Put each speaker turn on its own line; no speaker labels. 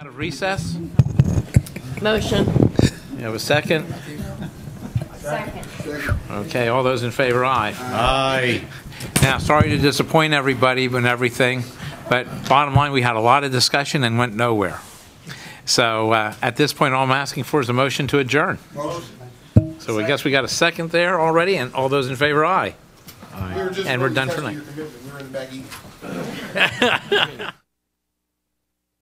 Out of recess?
Motion.
You have a second?
Second.
Okay, all those in favor, aye.
Aye.
Now, sorry to disappoint everybody and everything, but bottom line, we had a lot of discussion and went nowhere. So uh, at this point, all I'm asking for is a motion to adjourn. So I guess we got a second there already, and all those in favor, aye.
We
And we're done for tonight.
We were in